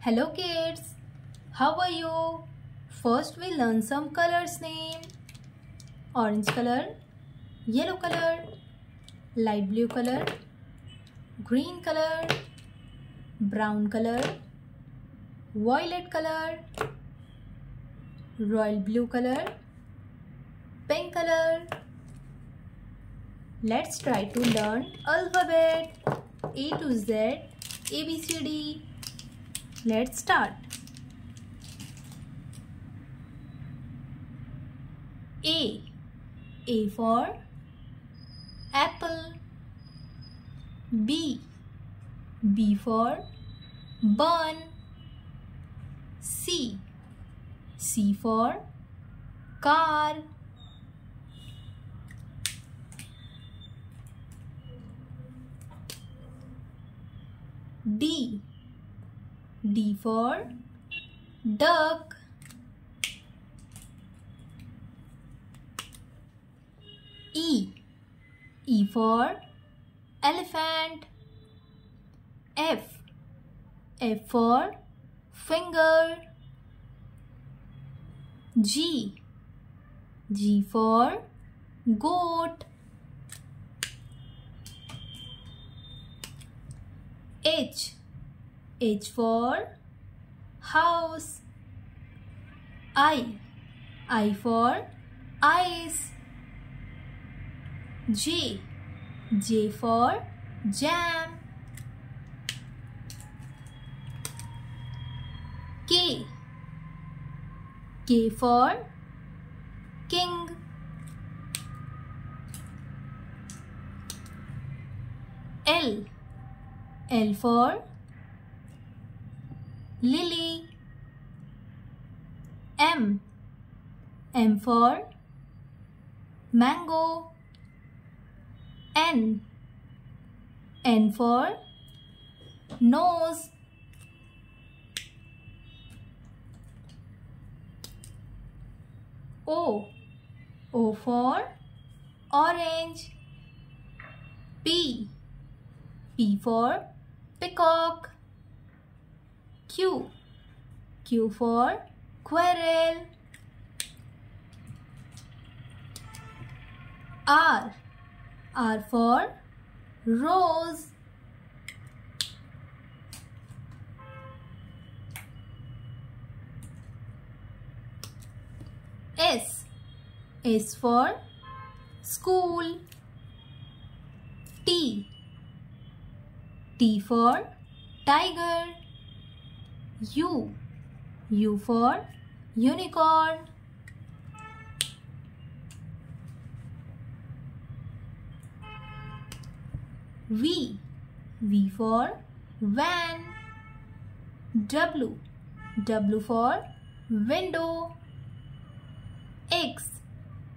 Hello kids, how are you? First we learn some colors name. Orange color, yellow color, light blue color, green color, brown color, violet color, royal blue color, pink color. Let's try to learn alphabet A to Z, A, B, C, D. Let's start. A. A for apple. B. B for bun. C. C for car. D. D for duck. E. E for elephant. F. F for finger. G. G for goat. H. H for house. I. I for eyes. J. J for jam. K. K for king. L. L for lily. M. M for mango. N. N for nose. O. O for orange. P. P for peacock. Q. Q for quail. R. R for rose. S. S for school. T. T for tiger. U. U for unicorn. V. V for van. W. W for window. X.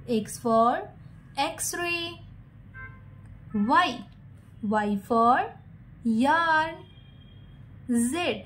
X for X-ray. Y. Y for yarn. Z.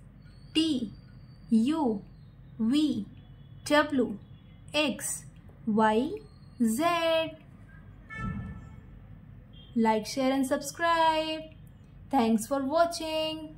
T, U, V, W, X, Y, Z. Like, share and subscribe. Thanks for watching.